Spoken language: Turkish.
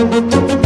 Müzik